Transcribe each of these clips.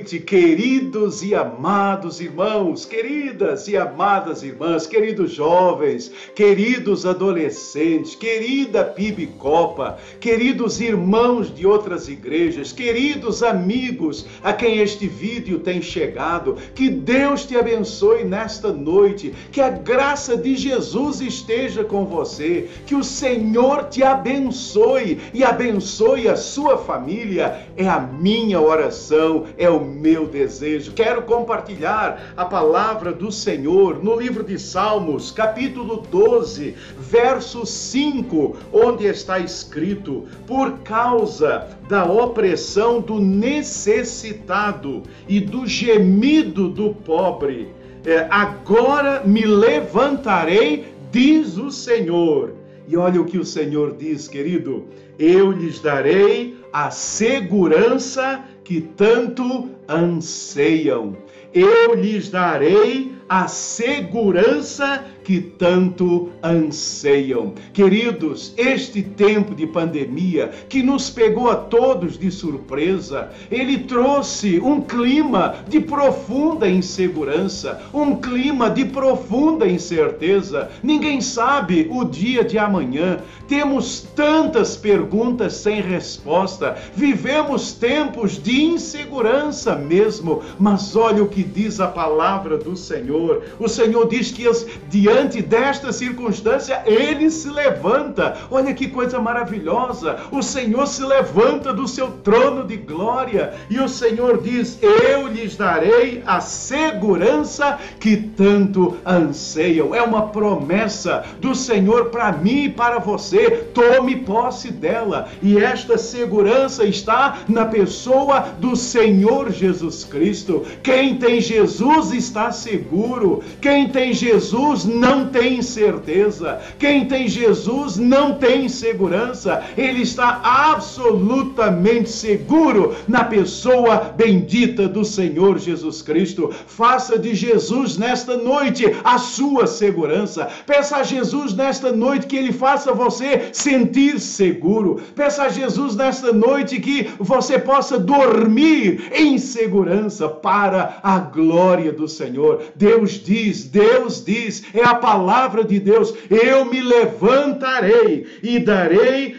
noite, queridos e amados irmãos, queridas e amadas irmãs, queridos jovens, queridos adolescentes, querida PIB Copa, queridos irmãos de outras igrejas, queridos amigos a quem este vídeo tem chegado. Que Deus te abençoe nesta noite, que a graça de Jesus esteja com você, que o Senhor te abençoe e abençoe a sua família. É a minha oração é o meu desejo. Quero compartilhar a palavra do Senhor no livro de Salmos, capítulo 12, verso 5, onde está escrito: Por causa da opressão do necessitado e do gemido do pobre, é, agora me levantarei, diz o Senhor. E olha o que o Senhor diz, querido: eu lhes darei a segurança que tanto anseiam. Eu lhes darei a segurança que tanto anseiam. Queridos, este tempo de pandemia que nos pegou a todos de surpresa, ele trouxe um clima de profunda insegurança, um clima de profunda incerteza. Ninguém sabe o dia de amanhã. Temos tantas perguntas sem resposta. Vivemos tempos de insegurança mesmo, mas olha o que diz a palavra do Senhor. O Senhor diz que diante diante desta circunstância, ele se levanta. Olha que coisa maravilhosa! O Senhor se levanta do seu trono de glória e o Senhor diz: Eu lhes darei a segurança que tanto anseiam. É uma promessa do Senhor para mim e para você. Tome posse dela. E esta segurança está na pessoa do Senhor Jesus Cristo. Quem tem Jesus está seguro. Quem tem Jesus não não tem certeza. Quem tem Jesus não tem segurança. Ele está absolutamente seguro na pessoa bendita do Senhor Jesus Cristo. Faça de Jesus nesta noite a sua segurança. Peça a Jesus nesta noite que ele faça você sentir seguro. Peça a Jesus nesta noite que você possa dormir em segurança para a glória do Senhor. Deus diz, Deus diz, é a palavra de Deus: eu me levantarei e darei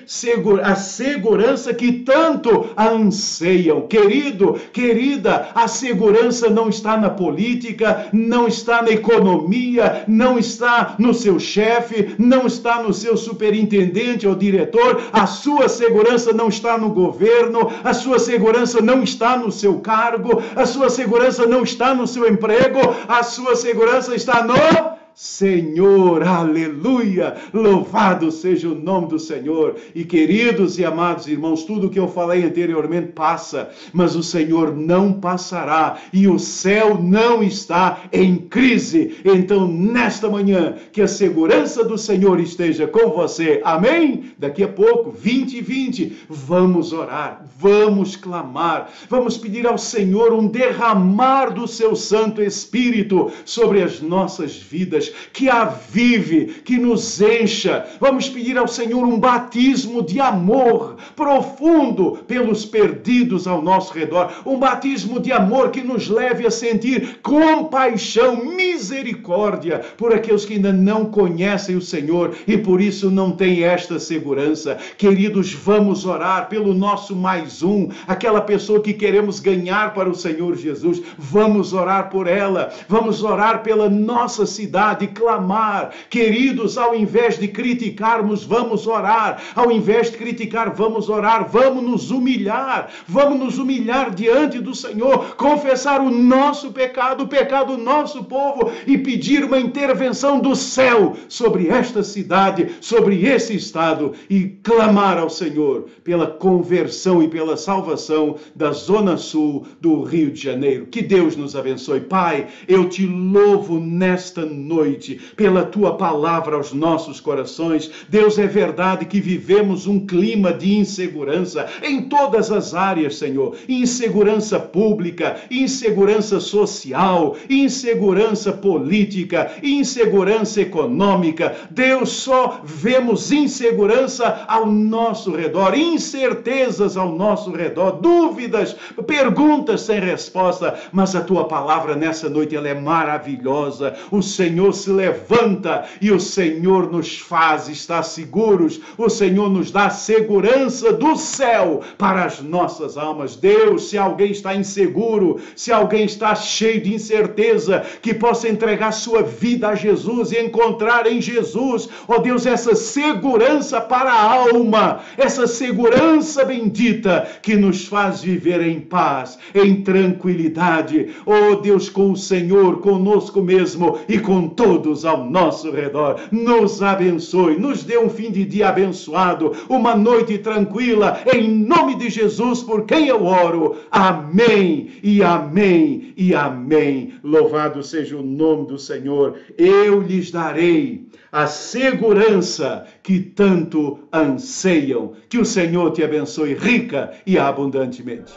a segurança que tanto anseiam. Querido, querida, a segurança não está na política, não está na economia, não está no seu chefe, não está no seu superintendente ou diretor, a sua segurança não está no governo, a sua segurança não está no seu cargo, a sua segurança não está no seu emprego, a sua segurança está no Senhor, aleluia! Louvado seja o nome do Senhor. E queridos e amados irmãos, tudo que eu falei anteriormente passa, mas o Senhor não passará e o céu não está em crise. Então, nesta manhã, que a segurança do Senhor esteja com você. Amém? Daqui a pouco, 20 e 20, vamos orar, vamos clamar, vamos pedir ao Senhor um derramar do seu Santo Espírito sobre as nossas vidas, que avive, que nos encha. Vamos pedir ao Senhor um batismo de amor profundo pelos perdidos ao nosso redor, um batismo de amor que nos leve a sentir compaixão, misericórdia por aqueles que ainda não conhecem o Senhor e por isso não têm esta segurança. Queridos, vamos orar pelo nosso mais um, aquela pessoa que queremos ganhar para o Senhor Jesus. Vamos orar por ela, vamos orar pela nossa cidade de clamar. Queridos, ao invés de criticarmos, vamos orar. Ao invés de criticar, vamos orar. Vamos nos humilhar. Vamos nos humilhar diante do Senhor, confessar o nosso pecado, o pecado do nosso povo e pedir uma intervenção do céu sobre esta cidade, sobre esse estado e clamar ao Senhor pela conversão e pela salvação da zona sul do Rio de Janeiro. Que Deus nos abençoe. Pai, eu te louvo nesta noite noite, pela tua palavra aos nossos corações. Deus, é verdade que vivemos um clima de insegurança em todas as áreas, Senhor. Insegurança pública, insegurança social, insegurança política, insegurança econômica. Deus, só vemos insegurança ao nosso redor, incertezas ao nosso redor, dúvidas, perguntas sem resposta, mas a tua palavra nessa noite ela é maravilhosa. O Senhor se levanta e o Senhor nos faz estar seguros. O Senhor nos dá segurança do céu para as nossas almas. Deus, se alguém está inseguro, se alguém está cheio de incerteza, que possa entregar sua vida a Jesus e encontrar em Jesus, ó oh Deus, essa segurança para a alma, essa segurança bendita que nos faz viver em paz, em tranquilidade. Oh Deus, com o Senhor, conosco mesmo e com todos ao nosso redor. Nos abençoe, nos dê um fim de dia abençoado, uma noite tranquila, em nome de Jesus, por quem eu oro. Amém e amém e amém. Louvado seja o nome do Senhor. Eu lhes darei a segurança que tanto anseiam. Que o Senhor te abençoe rica e abundantemente.